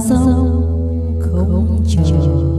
sông không chờ.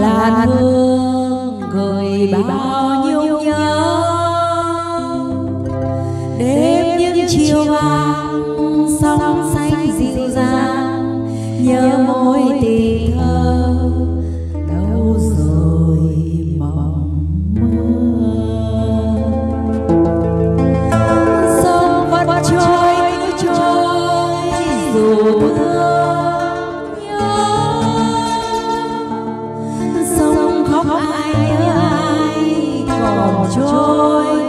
làn hương gửi bao nhiêu nhớ. Đêm những chiều vàng sóng xanh dịu dàng nhớ môi tình thơ. khóc ai ai còn trôi.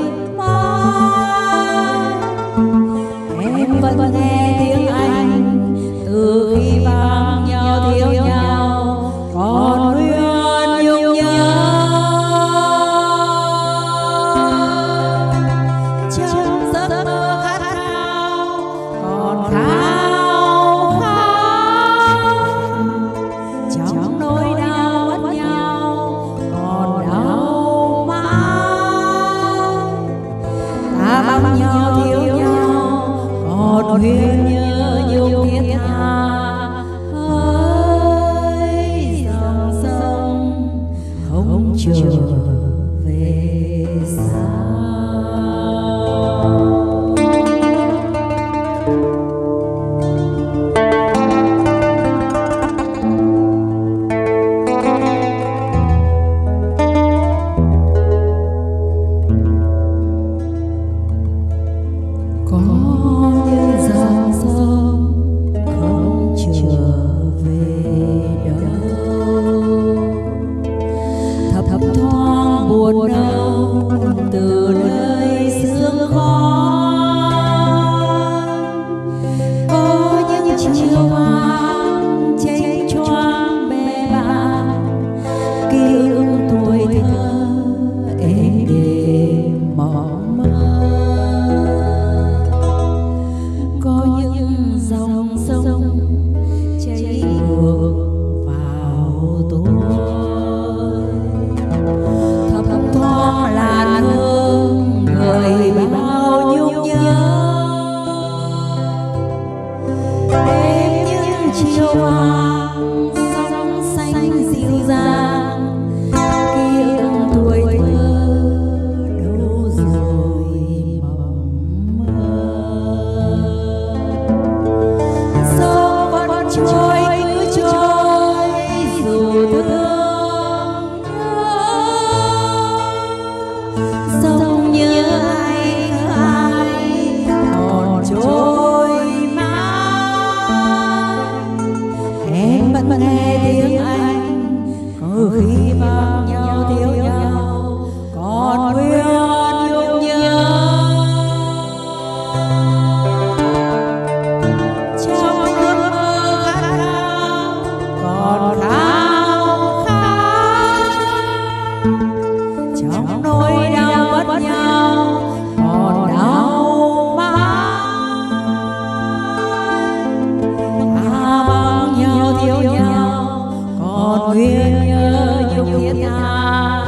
今晚 nguyện nhớ nhung thiết tha